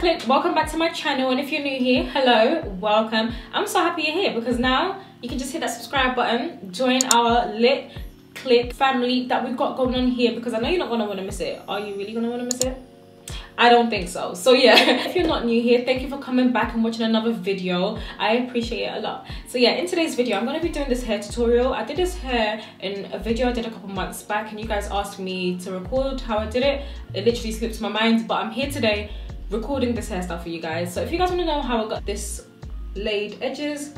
Klique, welcome back to my channel and if you're new here, hello, welcome. I'm so happy you're here because now you can just hit that subscribe button, join our lit Klique family that we've got going on here because I know you're not gonna wanna miss it. Are you really gonna wanna miss it? I don't think so. So yeah, if you're not new here, thank you for coming back and watching another video. I appreciate it a lot. So yeah, in today's video, I'm gonna be doing this hair tutorial. I did this hair in a video I did a couple months back and you guys asked me to record how I did it. It literally slipped my mind, but I'm here today recording this hairstyle for you guys. So if you guys wanna know how I got this laid edges,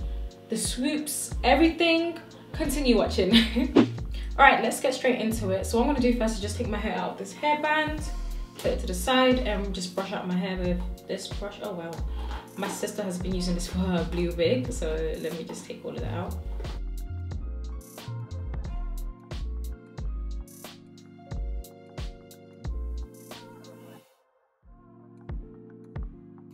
the swoops, everything, continue watching. All right, let's get straight into it. So what I'm gonna do first is just take my hair out of this hairband, put it to the side and just brush out my hair with this brush. Oh wow. My sister has been using this for her blue wig, so let me just take all of that out.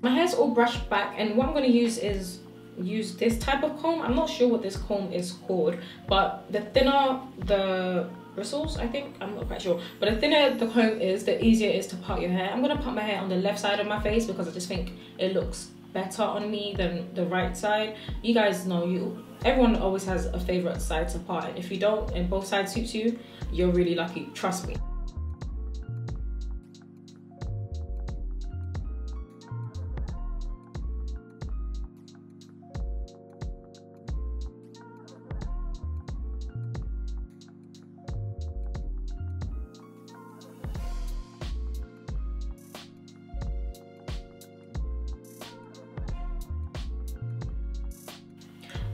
My hair's all brushed back and what I'm going to use is use this type of comb. I'm not sure what this comb is called, but the thinner the bristles, I think, I'm not quite sure. But the thinner the comb is, the easier it is to part your hair. I'm going to part my hair on the left side of my face because I just think it looks better on me than the right side. You guys know you everyone always has a favorite side to part and if you don't and both sides suits you, you're really lucky, trust me.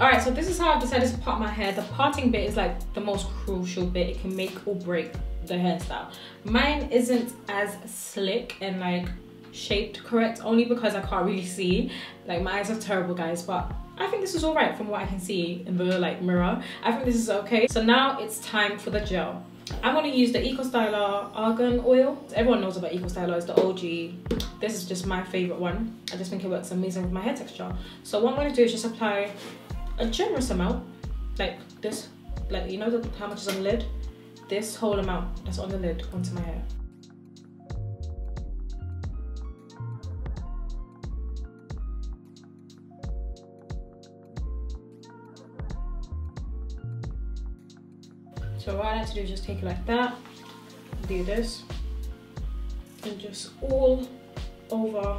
All right so this is how i've decided to part my hair the parting bit is like the most crucial bit it can make or break the hairstyle mine isn't as slick and like shaped correct only because i can't really see like my eyes are terrible guys but I think this is all right from what I can see in the like mirror. I think this is okay. So now it's time for the gel. I'm gonna use the Eco Styler Argan Oil. Everyone knows about Eco Styler, it's the OG. This is just my favorite one. I just think it works amazing with my hair texture. So what I'm gonna do is just apply a generous amount, like this, like you know the, how much is on the lid? This whole amount that's on the lid onto my hair. So what I like to do is just take it like that, do this, and just all over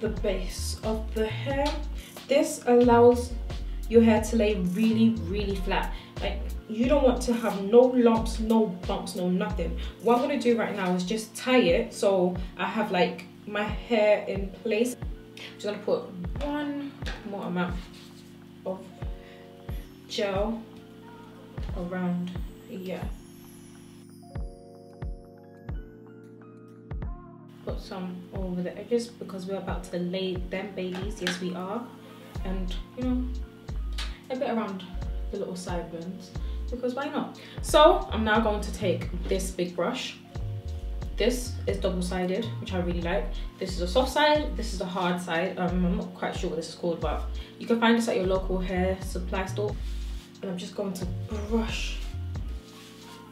the base of the hair. This allows your hair to lay really, really flat. Like you don't want to have no lumps, no bumps, no nothing. What I'm gonna do right now is just tie it so I have like my hair in place. I'm just gonna put one more amount of gel around here. Put some over the edges because we're about to lay them babies. Yes, we are. And you know, a bit around the little sideburns because why not? So I'm now going to take this big brush. This is double-sided, which I really like. This is a soft side, this is a hard side. Um, I'm not quite sure what this is called, but you can find this at your local hair supply store. And I'm just going to brush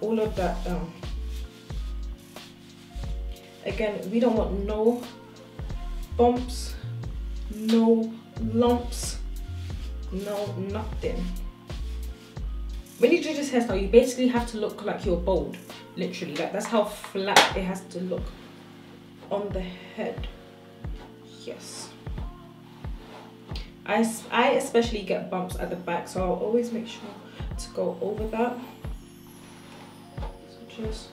all of that down. Again, we don't want no bumps, no lumps, no nothing. When you do this hairstyle you basically have to look like you're bald literally. Like that's how flat it has to look on the head. Yes. I, I especially get bumps at the back so I'll always make sure to go over that. So just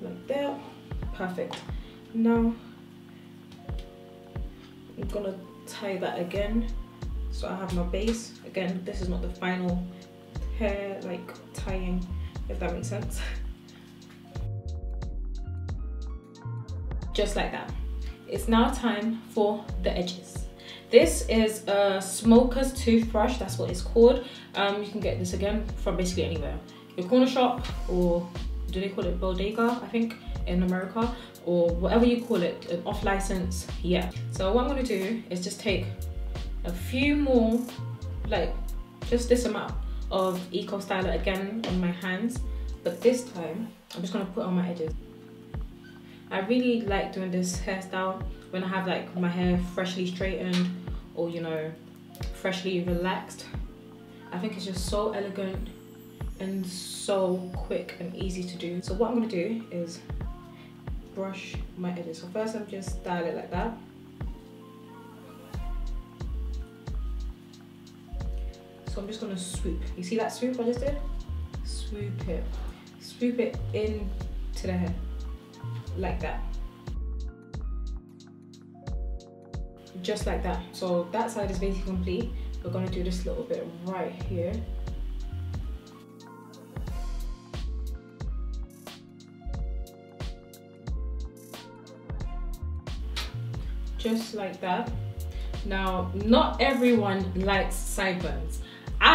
like that. Perfect. Now I'm gonna tie that again so I have my base. Again this is not the final hair like tying if that makes sense. Just like that. It's now time for the edges. This is a smoker's toothbrush. That's what it's called. Um, you can get this again from basically anywhere. Your corner shop or do they call it bodega i think in america? Or whatever you call it an off license yeah. So what i'm going to do is just take a few more, like just this amount of Eco Styler again on my hands, but this time I'm just gonna put on my edges. I really like doing this hairstyle when I have like my hair freshly straightened or you know freshly relaxed. I think it's just so elegant and so quick and easy to do. So what I'm gonna do is brush my edges. So first I'm just style it like that. I'm just gonna swoop. You see that swoop I just did? Swoop it. Swoop it into the hair. Like that. Just like that. So that side is basically complete. We're gonna do this little bit right here. Just like that. Now, not everyone likes sideburns.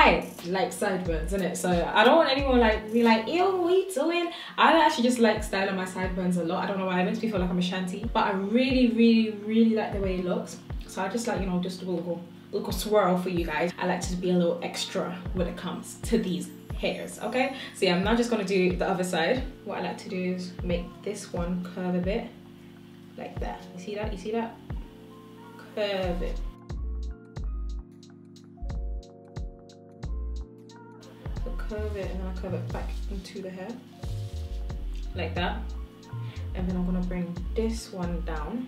I like sideburns, it. So I don't want anyone like be like, ew, what are you doing? I actually just like styling my sideburns a lot. I don't know why, it makes me feel like I'm Ashanti. But I really, really, really like the way it looks. So I just like, you know, just a little, little swirl for you guys. I like to be a little extra when it comes to these hairs, okay? So yeah, I'm now just gonna do the other side. What I like to do is make this one curve a bit, like that. You see that, you see that? Curve it. Curve it and then I curve it back into the hair. Like that. And then I'm gonna bring this one down.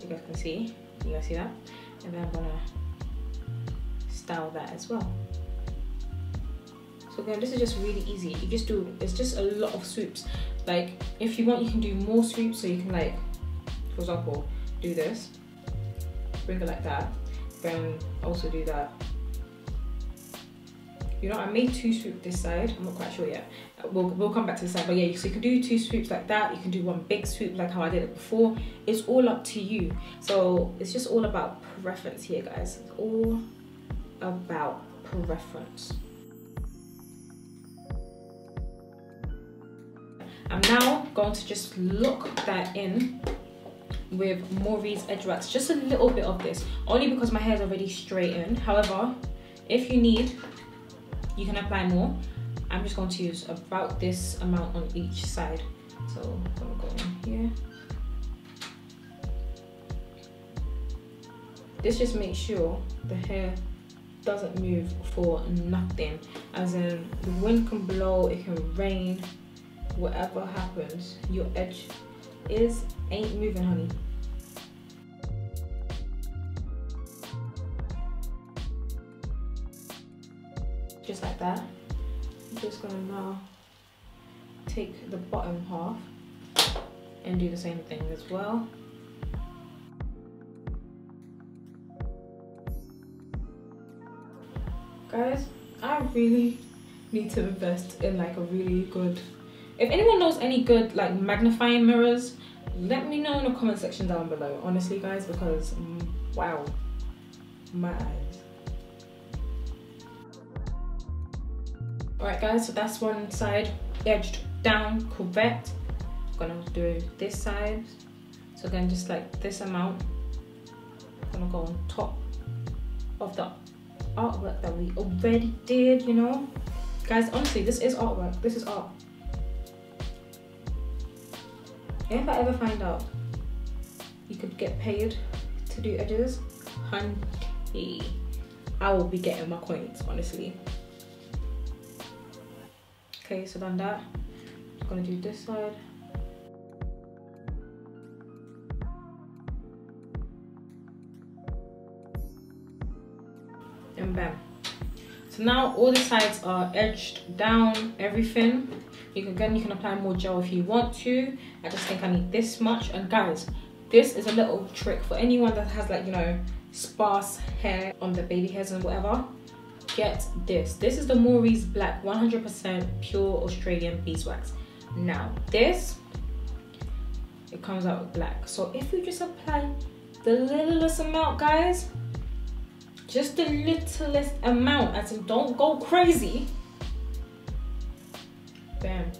You guys can see. You guys see that? And then I'm gonna style that as well. So again this is just really easy. You just do it's just a lot of swoops. Like if you want you can do more swoops. So you can like for example do this. Bring it like that. Then also do that you know, I made two swoops this side. I'm not quite sure yet. Uh, we'll, we'll come back to the side. But yeah, so you can do two swoops like that. You can do one big swoop like how I did it before. It's all up to you. So it's just all about preference here, guys. It's all about preference. I'm now going to just lock that in with Murray's Edge Wax. Just a little bit of this, only because my hair is already straightened. However, if you need, you can apply more. I'm just going to use about this amount on each side. So I'm gonna go in here. This just makes sure the hair doesn't move for nothing. As in the wind can blow, it can rain, whatever happens, your edge is ain't moving honey. I'm just gonna now take the bottom half and do the same thing as well. Guys, I really need to invest in like a really good, if anyone knows any good like magnifying mirrors, let me know in the comment section down below, honestly guys, because mm, wow, my eyes. Alright guys, so that's one side edged down, correct. I'm gonna do this side. So again, just like this amount. I'm gonna go on top of the artwork that we already did, you know. Guys, honestly, this is artwork. This is art. If I ever find out you could get paid to do edges, honey, I will be getting my coins, honestly. Okay, so done that. I'm gonna do this side. And bam. So now all the sides are edged down, everything. You can, again, you can apply more gel if you want to. I just think I need this much. And guys, this is a little trick for anyone that has like, you know, sparse hair on the baby hairs and whatever get this. This is the Murray's Black 100% pure Australian beeswax. Now this, it comes out black. So if you just apply the littlest amount, guys, just the littlest amount, as in don't go crazy. Bam.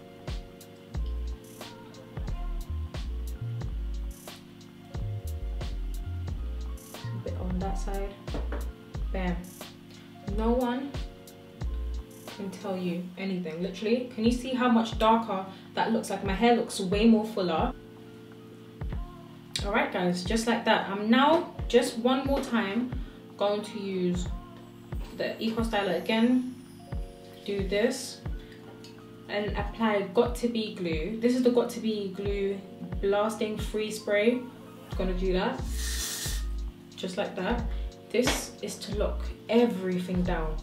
Literally. Can you see how much darker that looks? Like my hair looks way more fuller. All right guys just like that. I'm now just one more time going to use the eco styler again. Do this and apply Got2b glue. This is the Got2b glue Blasting Freeze spray. I'm gonna do that. Just like that. This is to lock everything down.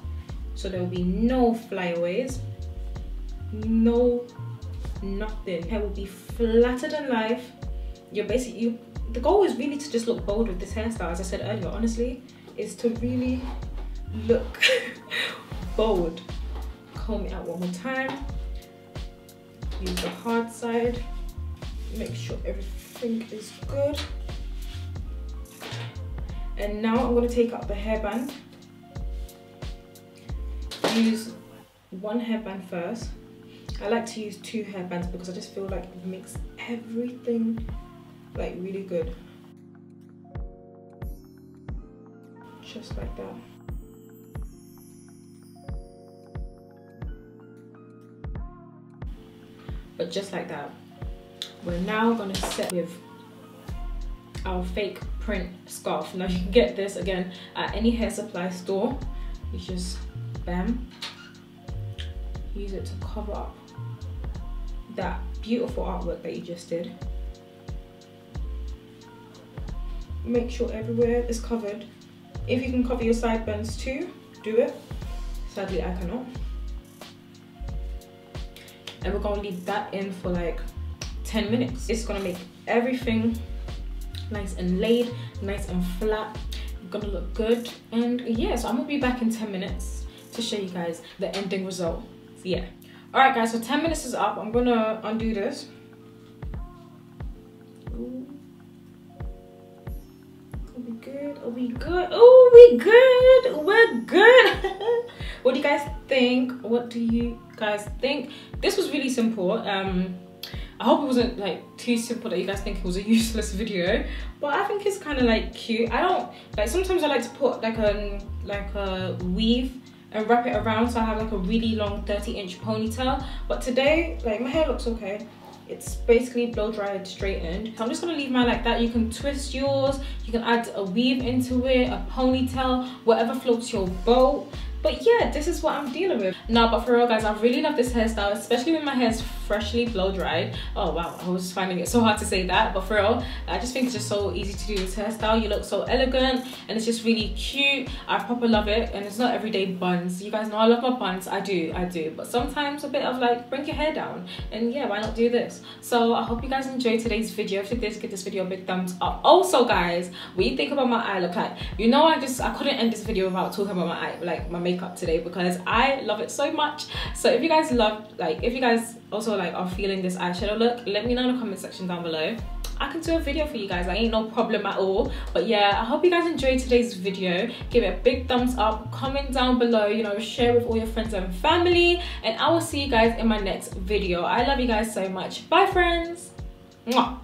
So there will be no flyaways no nothing. Hair will be flatter than life. You're basically you the goal is really to just look bold with this hairstyle as i said earlier. Honestly is to really look bold. Comb it out one more time. Use the hard side. Make sure everything is good. And now i'm going to take out the hairband. Use one hairband first I like to use two hairbands because I just feel like it makes everything like really good. Just like that. But just like that. We're now gonna set with our fake print scarf. Now you can get this again at any hair supply store. It's just bam. Use it to cover up that beautiful artwork that you just did. Make sure everywhere is covered. If you can cover your sideburns too, do it. Sadly, I cannot. And we're gonna leave that in for like 10 minutes. It's gonna make everything nice and laid, nice and flat. Gonna look good. And yeah, so I'm gonna be back in 10 minutes to show you guys the ending result. So yeah. All right, guys, so 10 minutes is up. I'm gonna undo this. We good? We good? Oh, we good. We're good. what do you guys think? What do you guys think? This was really simple. Um, I hope it wasn't like too simple that you guys think it was a useless video, but I think it's kind of like cute. I don't like sometimes I like to put like a like a weave and wrap it around so I have like a really long 30 inch ponytail. But today, like my hair looks okay. It's basically blow dried straightened. So I'm just gonna leave mine like that. You can twist yours, you can add a weave into it, a ponytail, whatever floats your boat but yeah this is what i'm dealing with. Now but for real guys i really love this hairstyle especially when my hair is freshly blow dried. Oh wow i was finding it so hard to say that but for real i just think it's just so easy to do this hairstyle. You look so elegant and it's just really cute. I proper love it and it's not everyday buns. You guys know i love my buns. I do i do. But sometimes a bit of like bring your hair down. And yeah why not do this? So i hope you guys enjoyed today's video. If you did give this video a big thumbs up. Also guys what you think about my eye look like you know i just i couldn't end this video without talking about my eye like my makeup makeup today because I love it so much. So if you guys love, like, if you guys also like are feeling this eyeshadow look, let me know in the comment section down below. I can do a video for you guys. I ain't no problem at all. But yeah, I hope you guys enjoyed today's video. Give it a big thumbs up. Comment down below. You know, share with all your friends and family. And I will see you guys in my next video. I love you guys so much. Bye, friends. Mwah.